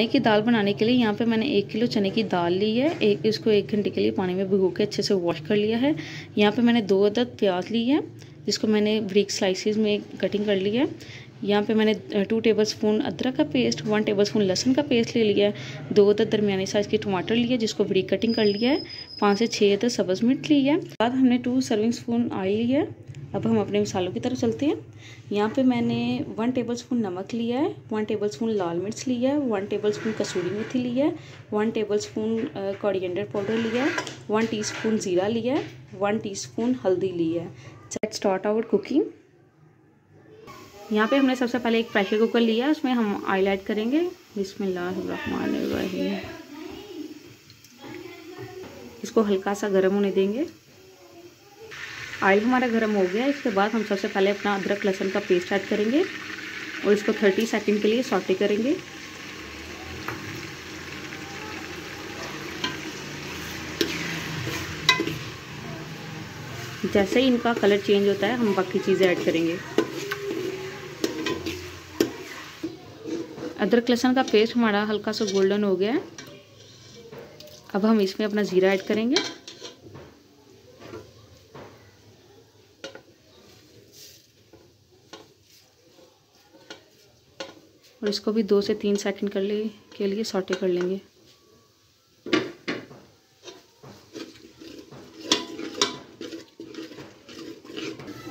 चने की दाल बनाने के लिए यहाँ पे मैंने एक किलो चने की दाल ली है। एक इसको एक घंटे के लिए पानी में भिगो के अच्छे से वॉश कर लिया है। यहाँ पे मैंने दो अदद प्याज ली है, जिसको मैंने ब्रिक स्लाइसिस में कटिंग कर ली है। यहाँ पे मैंने टू टेबल स्पून अदरक का पेस्ट वन टेबल स्पून लहसुन का पेस्ट ले लिया है। दो अदद दरमियानी साइज़ के टमाटर लिए जिसको ब्रिक कटिंग कर लिया है। पाँच से छः अदद सब्ज़ मिर्च ली है। बाद हमने टू सर्विंग स्पून ऑयल लिया है। अब हम अपने मसालों की तरफ़ चलते हैं। यहाँ पे मैंने वन टेबल स्पून नमक लिया है वन टेबल स्पून लाल मिर्च लिया है वन टेबल स्पून कसूरी मेथी लिया है one tablespoon coriander powder लिया है वन टीस्पून ज़ीरा लिया है वन टीस्पून हल्दी ली है। लेट स्टार्ट आवर कुकिंग यहाँ पे हमने सबसे पहले एक प्रेशर कुकर लिया है, उसमें हम ऑयल ऐड करेंगे। बिस्मिल्लाहिर्रहमानिर्रहीम। इसको हल्का सा गर्म होने देंगे। ऑयल हमारा गर्म हो गया। इसके बाद हम सबसे पहले अपना अदरक लहसुन का पेस्ट ऐड करेंगे और इसको 30 सेकंड के लिए सॉटे करेंगे। जैसे ही इनका कलर चेंज होता है, हम बाकी चीज़ें ऐड करेंगे। अदरक लहसुन का पेस्ट हमारा हल्का सा गोल्डन हो गया है। अब हम इसमें अपना ज़ीरा ऐड करेंगे। और इसको भी दो से तीन सेकंड कर ले, के लिए सॉटे कर लेंगे।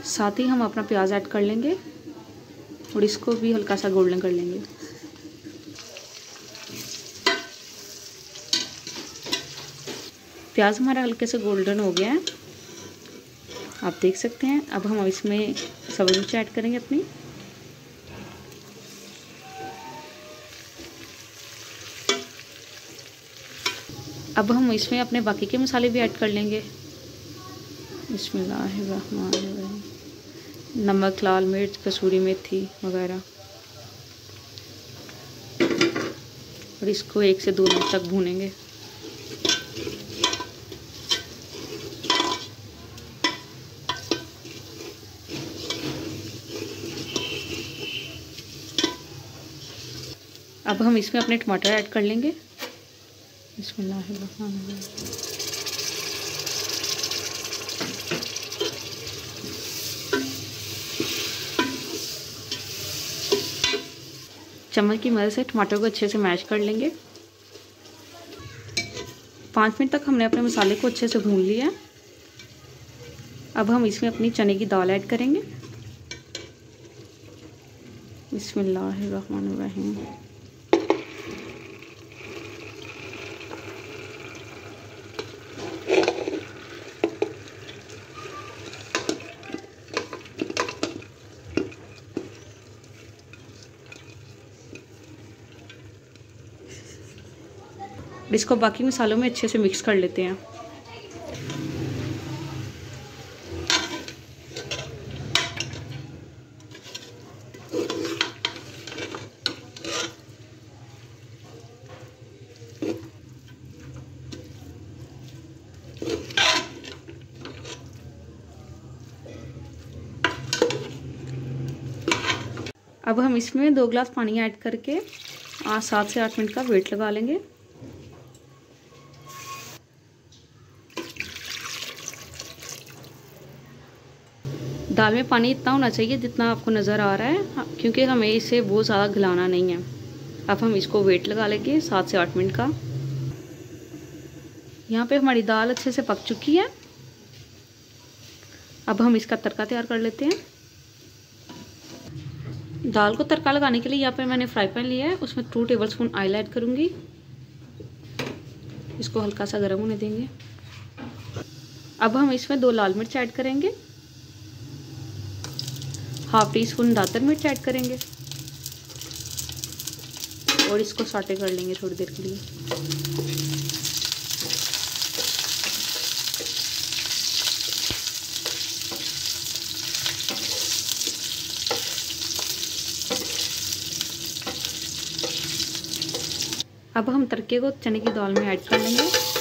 साथ ही हम अपना प्याज ऐड कर लेंगे और इसको भी हल्का सा गोल्डन कर लेंगे। प्याज हमारा हल्के से गोल्डन हो गया है। आप देख सकते हैं। अब हम इसमें सब्ज़ मिर्च ऐड करेंगे अपनी। अब हम इसमें अपने बाकी के मसाले भी ऐड कर लेंगे। बिस्मिल्लाहिर्रहमानिर्रहीम। नमक, लाल मिर्च, कसूरी मेथी वगैरह। और इसको एक से दो मिनट तक भूनेंगे। अब हम इसमें अपने टमाटर ऐड कर लेंगे। चम्मच की मदद से टमाटर को अच्छे से मैश कर लेंगे। पाँच मिनट तक हमने अपने मसाले को अच्छे से भून लिया अब हम इसमें अपनी चने की दाल ऐड करेंगे। बिस्मिल्लाहिर्रहमानिर्रहीम इसको बाकी मसालों में अच्छे से मिक्स कर लेते हैं। अब हम इसमें दो गिलास पानी ऐड करके सात से आठ मिनट का वेट लगा लेंगे। दाल में पानी इतना होना चाहिए जितना आपको नज़र आ रहा है हाँ, क्योंकि हमें इसे बहुत ज़्यादा गलाना नहीं है। अब हम इसको वेट लगा लेंगे सात से आठ मिनट का। यहाँ पे हमारी दाल अच्छे से पक चुकी है। अब हम इसका तड़का तैयार कर लेते हैं। दाल को तड़का लगाने के लिए यहाँ पे मैंने फ्राई पैन लिया है उसमें two tablespoon oil add करूँगी। इसको हल्का सा गर्म होने देंगे। अब हम इसमें दो लाल मिर्च ऐड करेंगे। हाफ़ टी स्पून दातर मिर्च ऐड करेंगे। और इसको साटे कर लेंगे थोड़ी देर के लिए। अब हम तड़के को चने की दाल में ऐड कर लेंगे।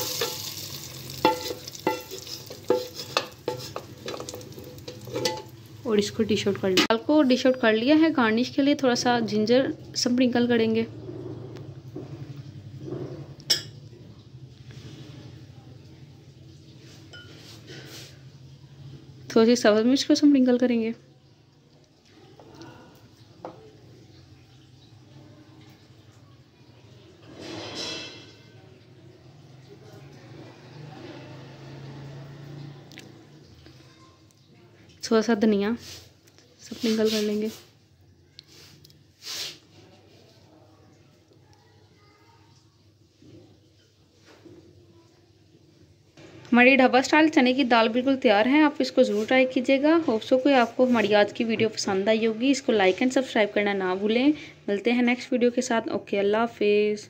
और इसको डिश आउट कर लिया। आपको को डिश आउट कर लिया है। गार्निश के लिए थोड़ा सा जिंजर स्प्रिंकल करेंगे। थोड़ी सी सब्ज मिर्च को स्प्रिंकल करेंगे। थोड़ा सा धनिया, सब निकल कर लेंगे। हमारी ढाबा स्टाइल चने की दाल बिल्कुल तैयार है, आप इसको ज़रूर ट्राई कीजिएगा। होप्सो कोई आपको हमारी आज की वीडियो पसंद आई होगी। इसको लाइक एंड सब्सक्राइब करना ना भूलें। मिलते हैं नेक्स्ट वीडियो के साथ। ओके, अल्लाह हाफिज़।